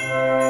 Música